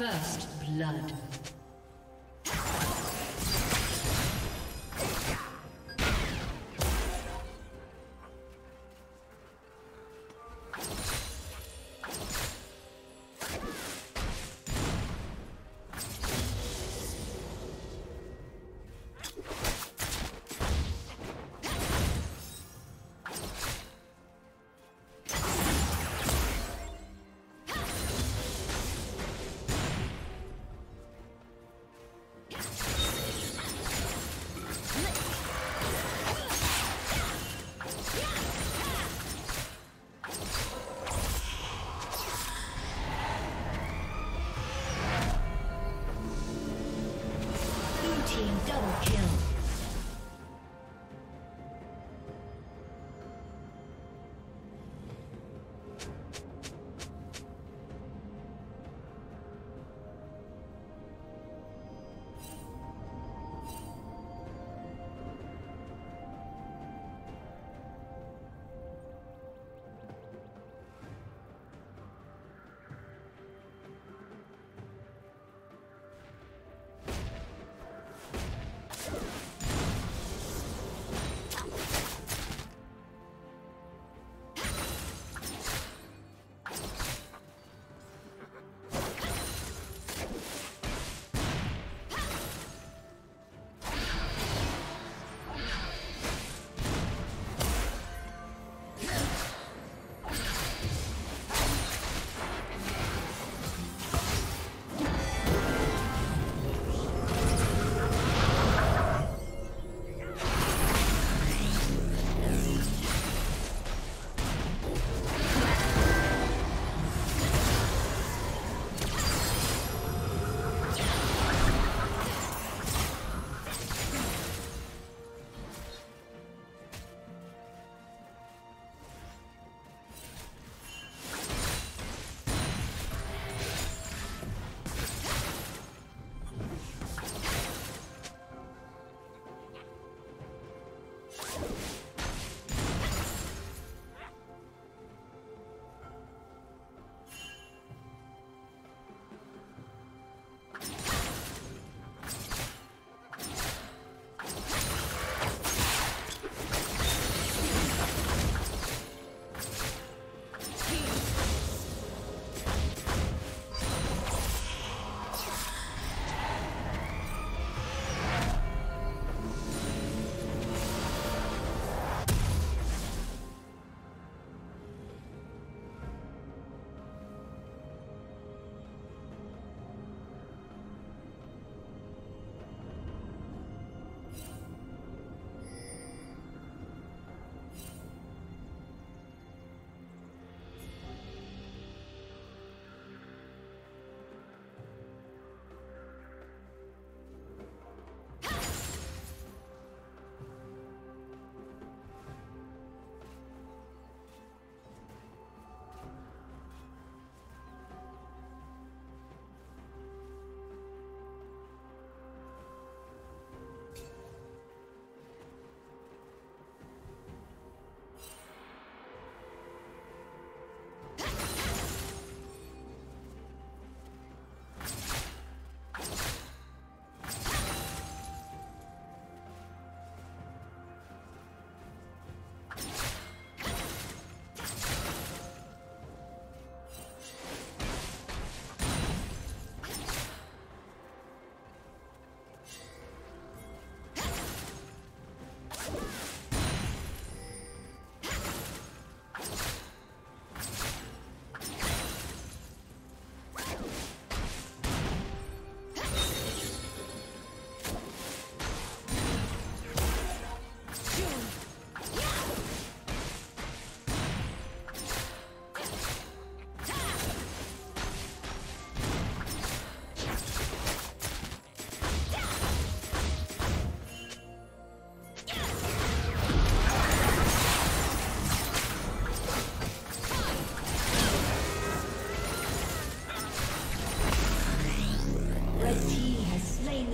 First blood.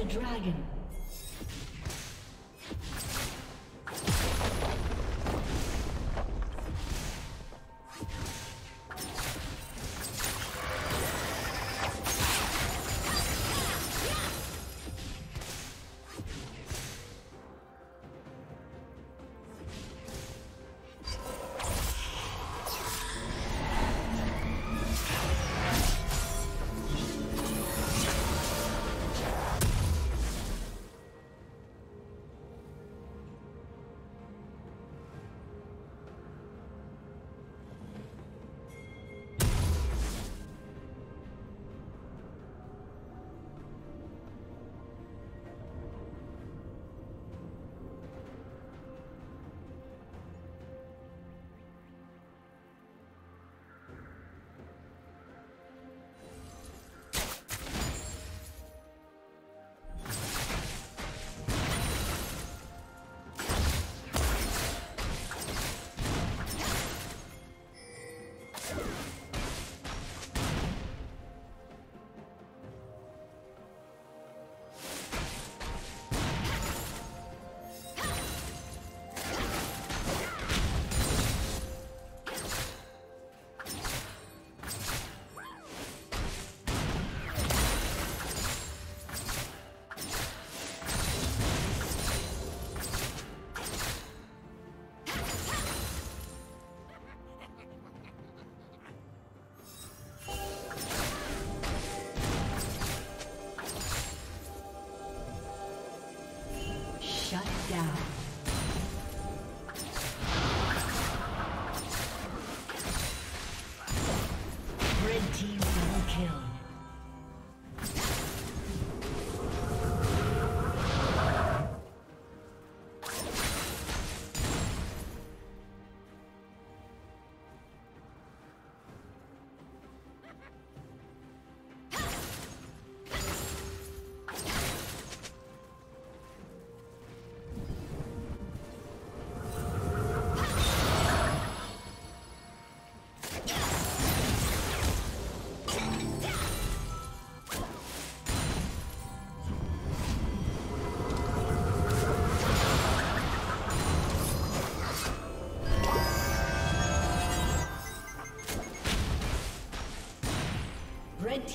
dragon.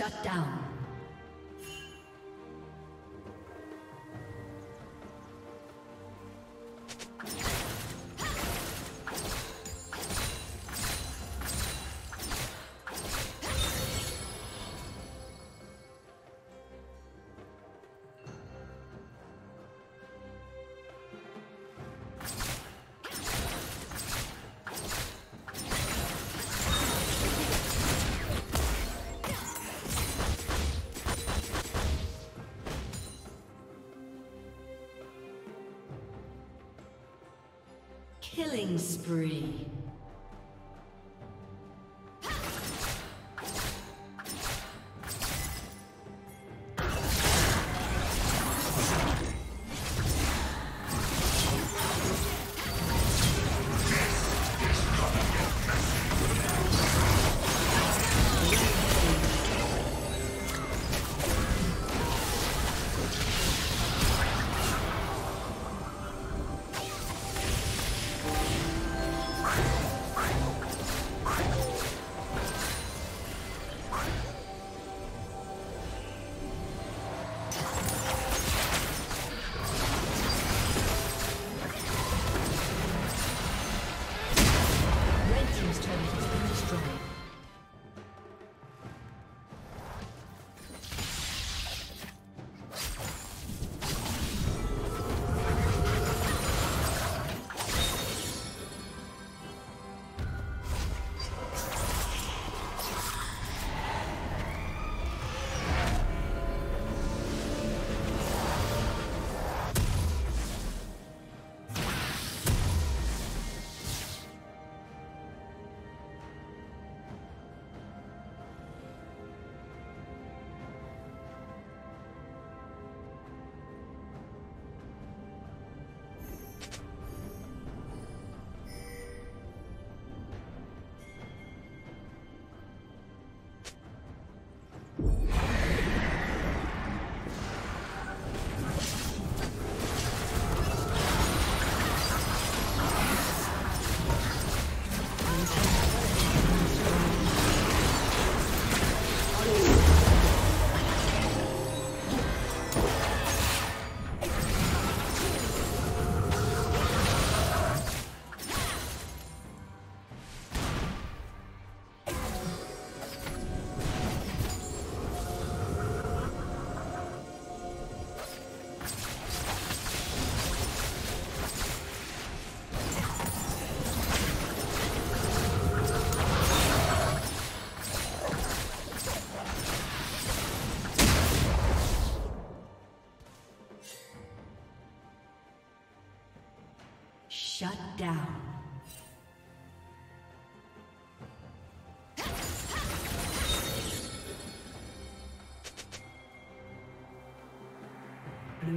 Shut down.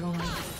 Destroyed.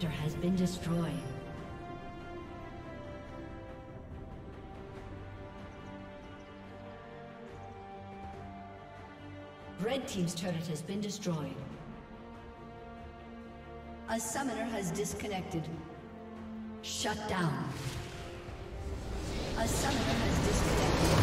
Inhibitor has been destroyed. Red Team's turret has been destroyed. A summoner has disconnected. Shut down. A summoner has disconnected.